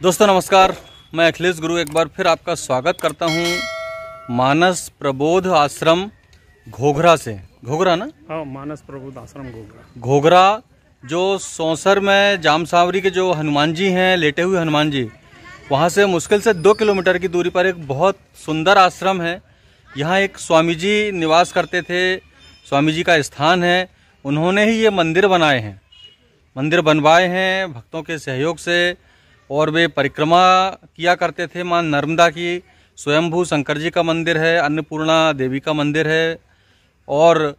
दोस्तों नमस्कार। मैं अखिलेश गुरु एक बार फिर आपका स्वागत करता हूँ मानस प्रबोध आश्रम घोघरा से। घोघरा ना? हाँ मानस प्रबोध आश्रम घोघरा। घोघरा जो सौसर में जामसावरी के जो हनुमान जी हैं लेटे हुए हनुमान जी वहाँ से मुश्किल से दो किलोमीटर की दूरी पर एक बहुत सुंदर आश्रम है। यहाँ एक स्वामी जी निवास करते थे स्वामी जी का स्थान है। उन्होंने ही ये मंदिर बनाए हैं। मंदिर बनवाए हैं भक्तों के सहयोग से। और वे परिक्रमा किया करते थे माँ नर्मदा की। स्वयंभू शंकर जी का मंदिर है, अन्नपूर्णा देवी का मंदिर है और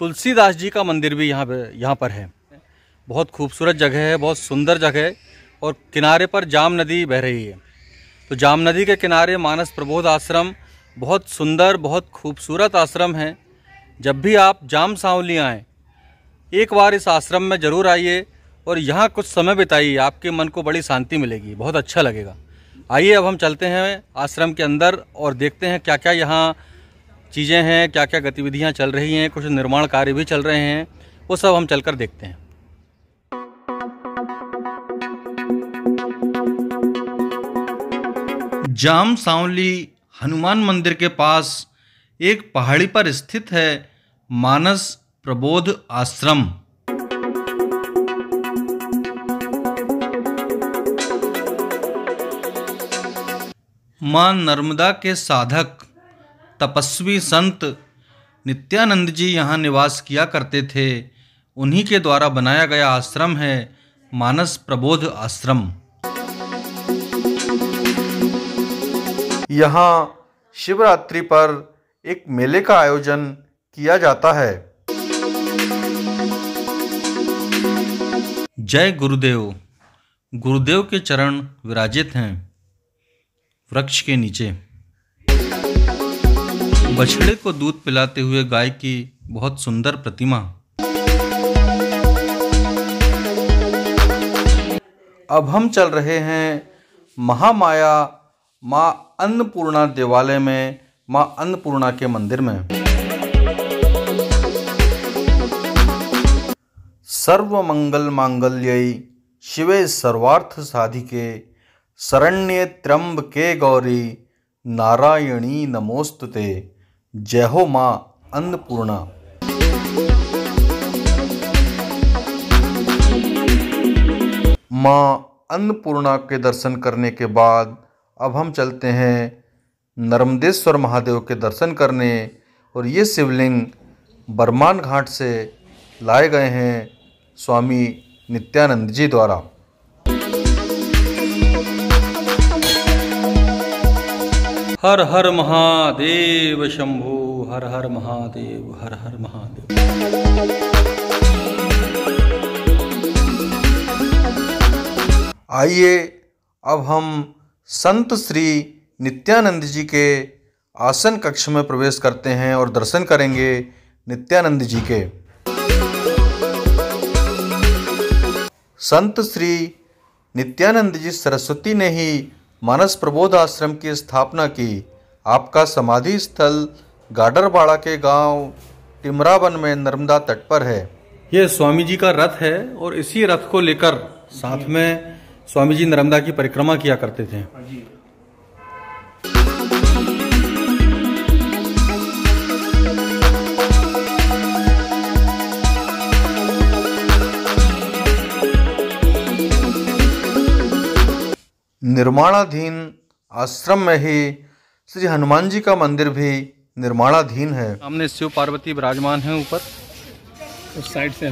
तुलसीदास जी का मंदिर भी यहाँ पे, यहाँ पर है। बहुत खूबसूरत जगह है, बहुत सुंदर जगह है और किनारे पर जाम नदी बह रही है। तो जाम नदी के किनारे मानस प्रबोध आश्रम बहुत सुंदर, बहुत खूबसूरत आश्रम है। जब भी आप जाम सांवली आएँ, एक बार इस आश्रम में ज़रूर आइए। और यहाँ कुछ समय बिताइए, आपके मन को बड़ी शांति मिलेगी, बहुत अच्छा लगेगा। आइए, अब हम चलते हैं आश्रम के अंदर और देखते हैं क्या क्या यहाँ चीज़ें हैं क्या क्या गतिविधियाँ चल रही हैं, कुछ निर्माण कार्य भी चल रहे हैं, वो सब हम चलकर देखते हैं। जाम सांवली हनुमान मंदिर के पास एक पहाड़ी पर स्थित है मानस प्रबोध आश्रम। माँ नर्मदा के साधक तपस्वी संत नित्यानंद जी यहाँ निवास किया करते थे। उन्हीं के द्वारा बनाया गया आश्रम है मानस प्रबोध आश्रम। यहाँ शिवरात्रि पर एक मेले का आयोजन किया जाता है। जय गुरुदेव। गुरुदेव के चरण विराजित हैं। वृक्ष के नीचे। बछड़े को दूध पिलाते हुए गाय की बहुत सुंदर प्रतिमा। अब हम चल रहे हैं महामाया माँ अन्नपूर्णा देवालय में, माँ अन्नपूर्णा के मंदिर में। सर्वमंगल मांगल्यई शिवे सर्वार्थ साधिके शरण्ये त्र्यंबके गौरी, नारायणी नमोस्तुते। जय हो माँ अन्नपूर्णा। माँ अन्नपूर्णा के दर्शन करने के बाद अब हम चलते हैं नर्मदेश्वर महादेव के दर्शन करने और ये शिवलिंग बरमान घाट से लाए गए हैं स्वामी नित्यानंद जी द्वारा। हर हर महादेव शंभु, हर हर महादेव, हर हर महादेव। आइए अब हम संत श्री नित्यानंद जी के आसन कक्ष में प्रवेश करते हैं और दर्शन करेंगे नित्यानंद जी के। संत श्री नित्यानंद जी सरस्वती ने ही मानस प्रबोध आश्रम की स्थापना की। आपका समाधि स्थल गाडरबाड़ा के गाँव टिमरावन में नर्मदा तट पर है। यह स्वामी जी का रथ है और इसी रथ को लेकर साथ में स्वामी जी नर्मदा की परिक्रमा किया करते थे। निर्माणाधीन आश्रम में ही श्री हनुमान जी का मंदिर भी निर्माणाधीन है। सामने शिव पार्वती विराजमान है ऊपर उस साइड से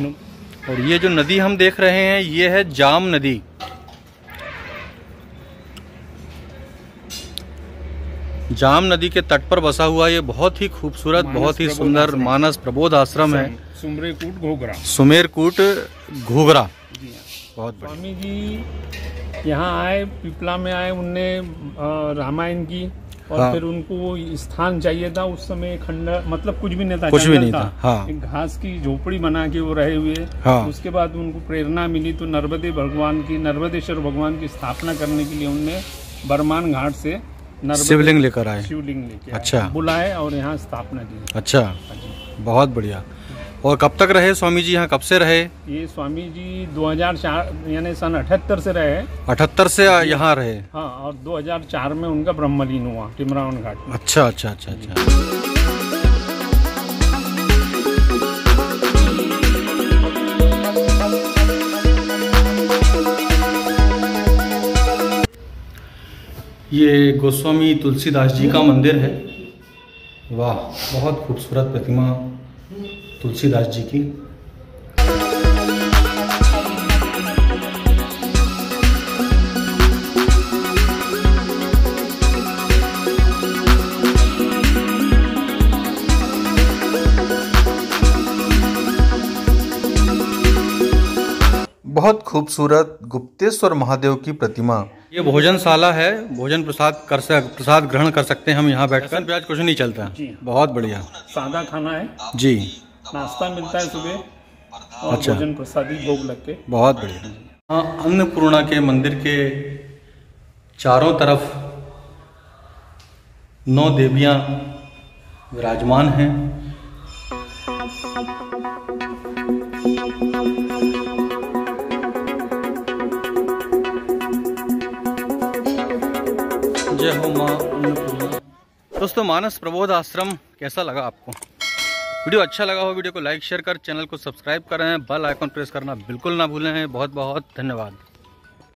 और ये जो नदी हम देख रहे हैं ये है जाम नदी। जाम नदी के तट पर बसा हुआ ये बहुत ही खूबसूरत बहुत ही सुंदर मानस प्रबोध आश्रम है। सुमेरकूट घोगरा सुमेरकूट घूगरा बहुत स्वामी जी यहाँ आए पिपला में आए उनने रामायण की और हाँ। फिर उनको वो स्थान चाहिए था उस समय खंडर मतलब कुछ भी नहीं था कुछ भी नहीं था, हाँ। एक घास की झोपड़ी बना के वो रहे हुए। हाँ। उसके बाद उनको प्रेरणा मिली तो नर्मदे भगवान की नर्मदेश्वर भगवान की स्थापना करने के लिए उनने बरमान घाट से शिवलिंग लेकर आए। शिवलिंग लेके अच्छा। बुलाए और यहाँ स्थापना की। अच्छा। हाँ बहुत बढ़िया। और कब तक रहे स्वामी जी यहाँ कब से रहे? ये स्वामी जी 2004 यानी सन अठहत्तर से रहे। अठहत्तर से यहाँ रहे। हाँ और 2004 में उनका ब्रह्मलीन हुआ टिमरावन घाट अच्छा अच्छा अच्छा अच्छा। ये गोस्वामी तुलसीदास जी का मंदिर है। वाह बहुत खूबसूरत प्रतिमा। तुलसीदास जी की। बहुत खूबसूरत गुप्तेश्वर महादेव की प्रतिमा। ये भोजनशाला है भोजन प्रसाद कर सक प्रसाद ग्रहण कर सकते हैं हम यहाँ बैठकर। प्याज कुछ नहीं चलता। जी। बहुत बढ़िया। सादा खाना है। जी। नाश्ता मिलता है सुबह और अच्छा। भोजन प्रसादी भोग लग के। बहुत बढ़िया। हाँ अन्नपूर्णा के मंदिर के चारों तरफ़ नौ देवियाँ विराजमान हैं। जय हो माँ अन्नपूर्णा। दोस्तों मानस प्रबोध आश्रम कैसा लगा आपको? वीडियो अच्छा लगा हो, वीडियो को लाइक, शेयर कर, चैनल को सब्सक्राइब करें, बेल आइकन प्रेस करना बिल्कुल ना भूलें। बहुत बहुत धन्यवाद।